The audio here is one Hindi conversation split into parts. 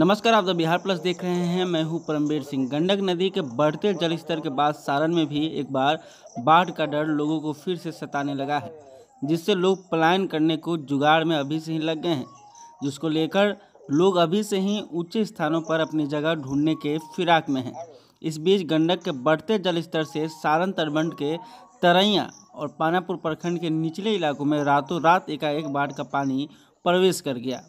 नमस्कार, आप द बिहार प्लस देख रहे हैं। मैं हूँ परमवीर सिंह। गंडक नदी के बढ़ते जलस्तर के बाद सारण में भी एक बार बाढ़ का डर लोगों को फिर से सताने लगा है, जिससे लोग पलायन करने को जुगाड़ में अभी से ही लग गए हैं, जिसको लेकर लोग अभी से ही ऊँचे स्थानों पर अपनी जगह ढूँढने के फिराक में हैं। इस बीच गंडक के बढ़ते जलस्तर से सारण तटबंध के तरैया और पानापुर प्रखंड के निचले इलाकों में रातों रात एकाएक बाढ़ का पानी प्रवेश कर गया।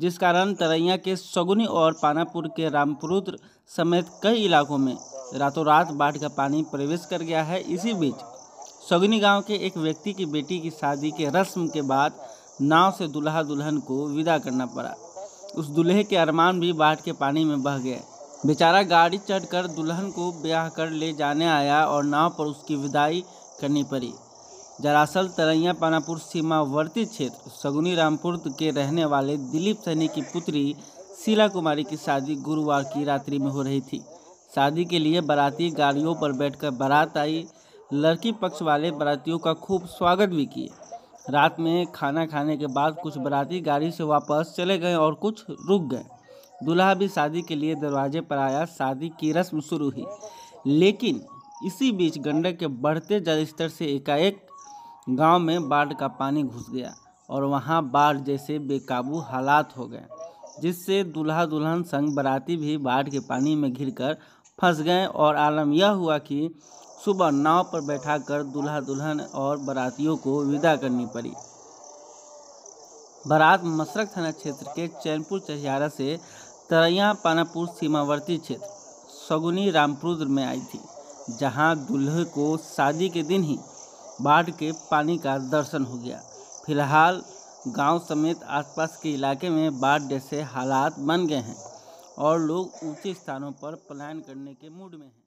जिस कारण तरैया के सगुनी और पानापुर के रामपुरुद्र समेत कई इलाकों में रातों रात बाढ़ का पानी प्रवेश कर गया है। इसी बीच सगुनी गाँव के एक व्यक्ति की बेटी की शादी के रस्म के बाद नाव से दुल्हा दुल्हन को विदा करना पड़ा। उस दूल्हे के अरमान भी बाढ़ के पानी में बह गए। बेचारा गाड़ी चढ़कर दुल्हन को ब्याह कर ले जाने आया और नाव पर उसकी विदाई करनी पड़ी। दरअसल तरैया पानापुर सीमावर्ती क्षेत्र, सगुनी रामपुर के रहने वाले दिलीप सैनी की पुत्री शीला कुमारी की शादी गुरुवार की रात्रि में हो रही थी। शादी के लिए बाराती गाड़ियों पर बैठकर बारात आई। लड़की पक्ष वाले बारातियों का खूब स्वागत भी किए। रात में खाना खाने के बाद कुछ बाराती गाड़ी से वापस चले गए और कुछ रुक गए। दूल्हा भी शादी के लिए दरवाजे पर आया। शादी की रस्म शुरू हुई। लेकिन इसी बीच गंडक के बढ़ते जलस्तर से एकाएक गाँव में बाढ़ का पानी घुस गया और वहाँ बाढ़ जैसे बेकाबू हालात हो गए, जिससे दूल्हा दुल्हन संग बराती भी बाढ़ के पानी में घिरकर फंस गए और आलम यह हुआ कि सुबह नाव पर बैठाकर दूल्हा दुल्हन और बारातियों को विदा करनी पड़ी। बारात मसरक थाना क्षेत्र के चैनपुर चहियारा से तरैया पानापुर सीमावर्ती क्षेत्र, सगुनी रामपुर में आई थी, जहाँ दूल्हे को शादी के दिन ही बाढ़ के पानी का दर्शन हो गया। फ़िलहाल, गाँव समेत आसपास के इलाके में बाढ़ जैसे हालात बन गए हैं और लोग ऊँचे स्थानों पर पलायन करने के मूड में हैं।